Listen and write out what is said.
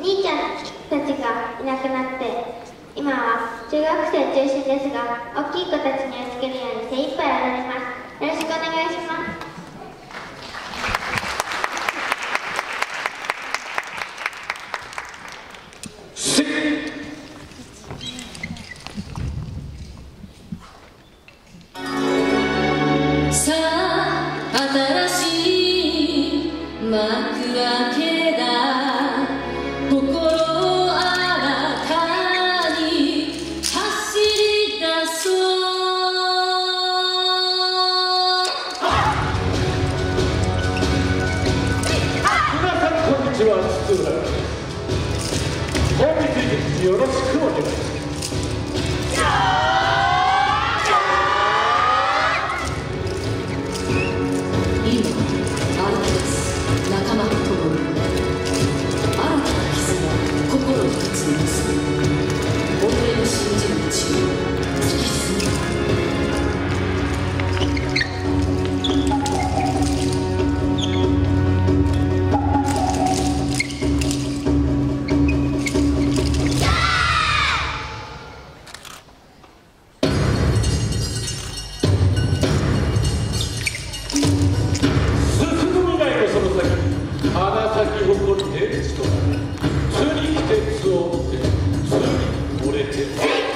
兄ちゃんたちがいなくなって今は中学生中心ですが大きい子たちに追いけるように精一杯踊ります。よろしくお願いします。ちは必要だ本日よろしく。Жити.